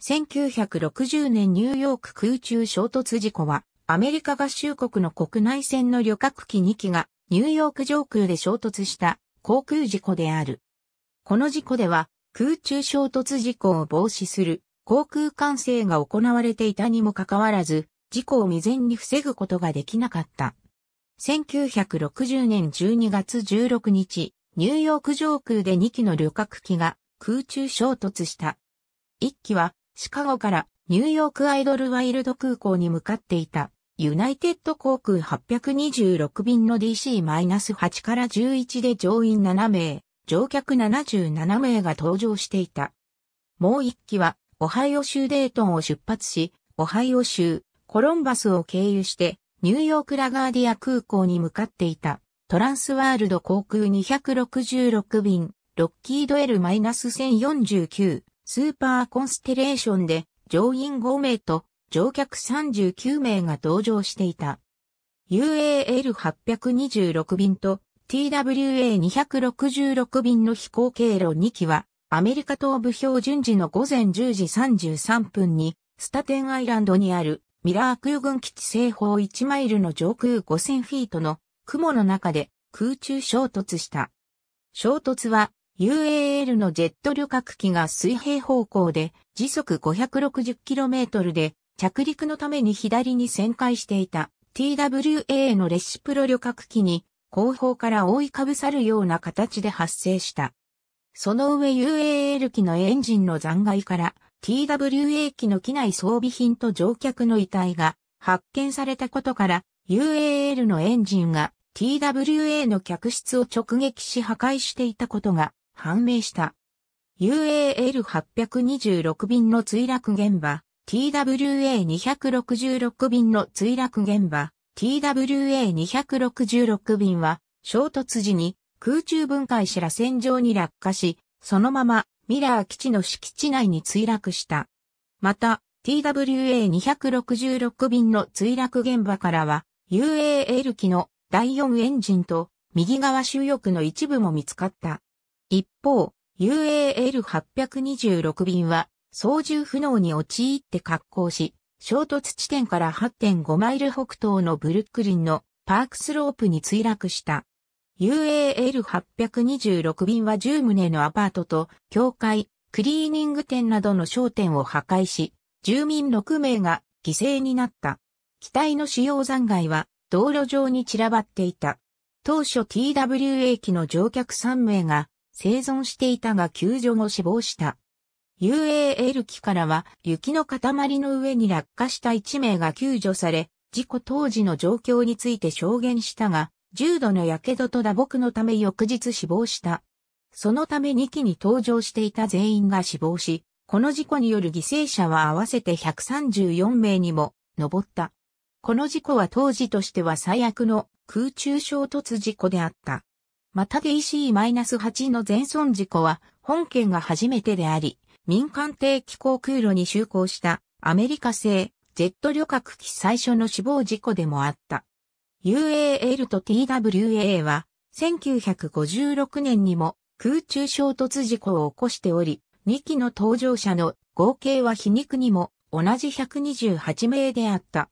1960年ニューヨーク空中衝突事故は、アメリカ合衆国の国内線の旅客機2機がニューヨーク上空で衝突した航空事故である。この事故では空中衝突事故を防止する航空管制が行われていたにもかかわらず、事故を未然に防ぐことができなかった。1960年12月16日、ニューヨーク上空で2機の旅客機が空中衝突した。1機はシカゴからニューヨークアイドルワイルド空港に向かっていた。ユナイテッド航空826便の DC-8 から11で乗員7名、乗客77名が搭乗していた。もう一機は、オハイオ州デートンを出発し、オハイオ州、コロンバスを経由して、ニューヨークラガーディア空港に向かっていた。トランスワールド航空266便、ロッキード L-1049 スーパーコンステレーションで乗員5名と乗客39名が搭乗していた。UAL826 便と TWA266 便の飛行経路2機はアメリカ東部標準時の午前10時33分にスタテンアイランドにあるミラー空軍基地西方1マイルの上空5000フィートの雲の中で空中衝突した。衝突は UAL のジェット旅客機が水平方向で時速 560km で着陸のために左に旋回していた TWA のレシプロ旅客機に後方から覆いかぶさるような形で発生した。その上 UAL 機のエンジンの残骸から TWA 機の機内装備品と乗客の遺体が発見されたことから UAL のエンジンが TWA の客室を直撃し破壊していたことが判明した。UAL826 便の墜落現場、TWA266 便の墜落現場、TWA266 便は衝突時に空中分解し螺旋状に落下し、そのままミラー基地の敷地内に墜落した。また、TWA266 便の墜落現場からは、UAL 機の第4エンジンと右側収翼の一部も見つかった。一方、UAL826 便は操縦不能に陥って滑降し、衝突地点から8.5マイル北東のブルックリンのパークスロープに墜落した。UAL826 便は10棟のアパートと教会、クリーニング店などの商店を破壊し、住民6名が犠牲になった。機体の主要残骸は道路上に散らばっていた。当初 TWA 機の乗客3名が生存していたが救助後死亡した。UAL 機からは雪の塊の上に落下した1名が救助され、事故当時の状況について証言したが、重度の火傷と打撲のため翌日死亡した。そのため2機に搭乗していた全員が死亡し、この事故による犠牲者は合わせて134名にも上った。この事故は当時としては最悪の空中衝突事故であった。また DC-8 の全損事故は本件が初めてであり、民間定期航空路に就航したアメリカ製ジェット旅客機最初の死亡事故でもあった。UAL と TWA は1956年にも空中衝突事故を起こしており、2機の搭乗者の合計は皮肉にも同じ128名であった。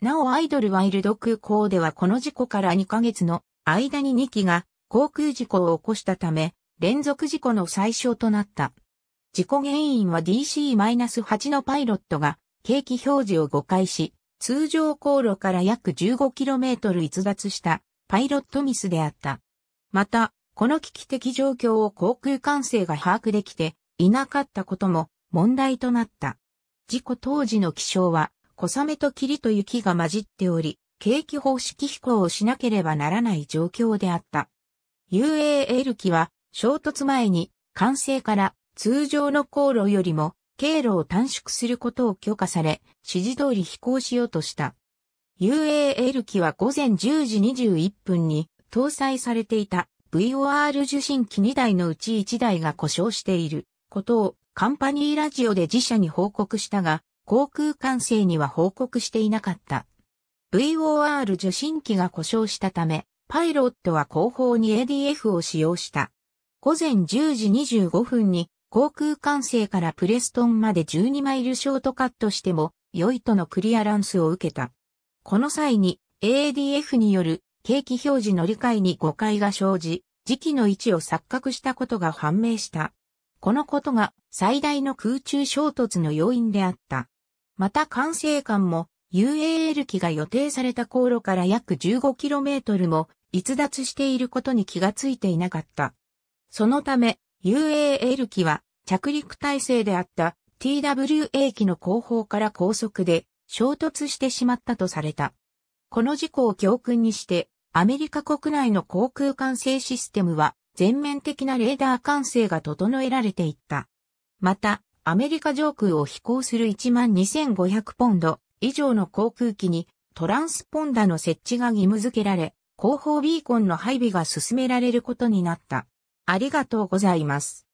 なおアイドルワイルド空港ではこの事故から2ヶ月の間に2機が航空事故を起こしたため、連続事故の最小となった。事故原因は DC-8 のパイロットが景気表示を誤解し、通常航路から約 15km 逸脱したパイロットミスであった。また、この危機的状況を航空管制が把握できていなかったことも問題となった。事故当時の気象は小雨と霧と雪が混じっており、景気方式飛行をしなければならない状況であった。UAL 機は衝突前に管制から通常の航路よりも経路を短縮することを許可され、指示通り飛行しようとした。UAL 機は午前10時21分に搭載されていた VOR 受信機2台のうち1台が故障していることをカンパニーラジオで自社に報告したが、航空管制には報告していなかった。VOR 受信機が故障したため、パイロットは後方に ADF を使用した。午前10時25分に航空管制からプレストンまで12マイルショートカットしても良いとのクリアランスを受けた。この際に ADF による景気表示乗り換えに誤解が生じ、時期の位置を錯覚したことが判明した。このことが最大の空中衝突の要因であった。また管制官も UAL 機が予定された航路から約 15km も逸脱していることに気がついていなかった。そのため UAL 機は着陸体制であった TWA 機の後方から高速で衝突してしまったとされた。この事故を教訓にして、アメリカ国内の航空管制システムは全面的なレーダー管制が整えられていった。また、アメリカ上空を飛行する12,500ポンド以上の航空機にトランスポンダの設置が義務付けられ、後方ビーコンの配備が進められることになった。ありがとうございます。